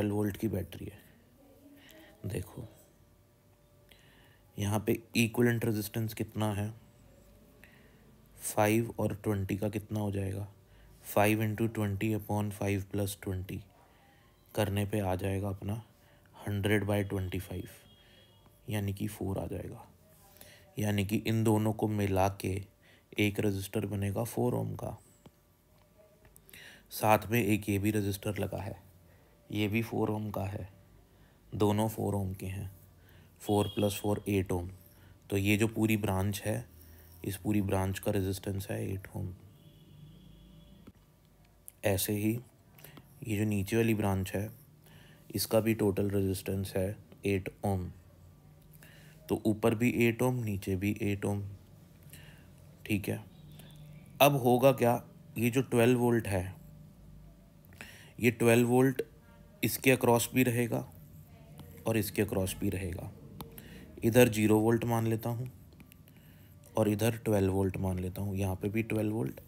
Twelve volt की battery है। देखो। यहाँ पे इक्वलेंट रेजिस्टेंस कितना है? फाइव और ट्वेंटी का कितना हो जाएगा? Five into twenty upon five plus twenty करने पे आ जाएगा अपना हंड्रेड बाई ट्वेंटी फाइव यानी कि फोर आ जाएगा। यानी कि इन दोनों को मिला के एक रजिस्टर बनेगा फोर ओम का। साथ में एक ये भी रजिस्टर लगा है। ये भी फोर ओम का है। दोनों फोर ओम के हैं। Four plus four eight ohm. तो ये जो पूरी ब्रांच है, इस पूरी ब्रांच का रेजिस्टेंस है एट ओम। ऐसे ही ये जो नीचे वाली ब्रांच है, इसका भी टोटल रेजिस्टेंस है एट ओम। तो ऊपर भी एट ओम, नीचे भी एट ओम। ठीक है। अब होगा क्या? ये जो ट्वेल्व वोल्ट है, ये ट्वेल्व वोल्ट इसके अक्रॉस भी रहेगा और इसके अक्रॉस भी रहेगा। इधर ज़ीरो वोल्ट मान लेता हूँ और इधर ट्वेल्व वोल्ट मान लेता हूँ। यहाँ पे भी ट्वेल्व वोल्ट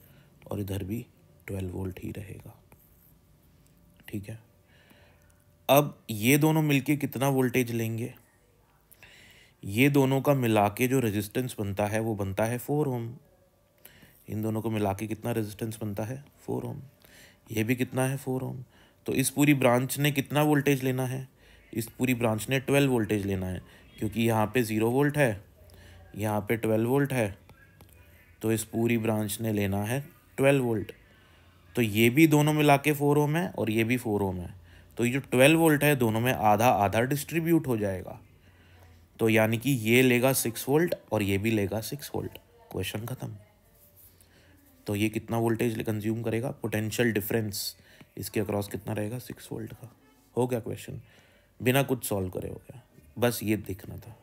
और इधर भी ट्वेल्व वोल्ट ही रहेगा। ठीक है? अब ये दोनों मिलके कितना वोल्टेज लेंगे? ये दोनों का मिला के जो रेजिस्टेंस बनता है, वो बनता है फोर ओम। इन दोनों को मिला के कितना रेजिस्टेंस बनता है? Four ohm. ये भी कितना है? Four ohm. तो इस पूरी ब्रांच ने कितना वोल्टेज लेना है? इस पूरी ब्रांच ने ट्वेल्व वोल्टेज लेना है, क्योंकि यहाँ पे ज़ीरो वोल्ट है, यहाँ पे ट्वेल्व वोल्ट है तो इस पूरी ब्रांच ने लेना है ट्वेल्व वोल्ट। तो ये भी दोनों मिला के फोर ओम है और ये भी फोर ओम है। तो ये जो ट्वेल्व वोल्ट है, दोनों में आधा आधा डिस्ट्रीब्यूट हो जाएगा। तो यानी कि ये लेगा सिक्स वोल्ट और ये भी लेगा सिक्स वोल्ट। क्वेश्चन ख़त्म। तो ये कितना वोल्टेज कंज्यूम करेगा? Potential difference. इसके अक्रॉस कितना रहेगा? सिक्स वोल्ट का। हो गया क्वेश्चन बिना कुछ सॉल्व करे हो गया। बस ये देखना था।